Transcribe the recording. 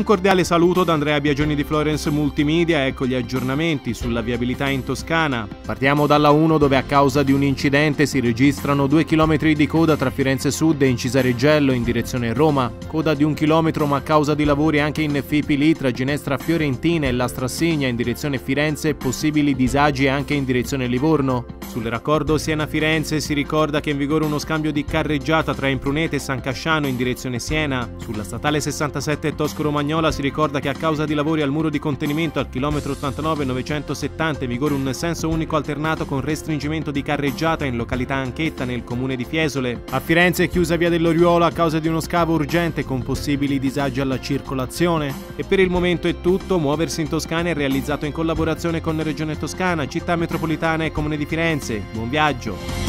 Un cordiale saluto da Andrea Biagioni di Florence Multimedia, ecco gli aggiornamenti sulla viabilità in Toscana. Partiamo dalla 1 dove a causa di un incidente si registrano 2 km di coda tra Firenze Sud e Incisareggello in direzione Roma, coda di un chilometro ma a causa di lavori anche in Fipili tra Ginestra Fiorentina e la Strassigna in direzione Firenze, possibili disagi anche in direzione Livorno. Sul raccordo Siena-Firenze si ricorda che è in vigore uno scambio di carreggiata tra Imprunete e San Casciano in direzione Siena. Sulla statale 67 Tosco-Roma Romagnola si ricorda che a causa di lavori al muro di contenimento al chilometro 89 970 è in vigore un senso unico alternato con restringimento di carreggiata in località Anchetta nel comune di Fiesole. A Firenze è chiusa via dell'Oriuolo a causa di uno scavo urgente con possibili disagi alla circolazione. E per il momento è tutto, muoversi in Toscana è realizzato in collaborazione con Regione Toscana, Città Metropolitana e Comune di Firenze. Buon viaggio!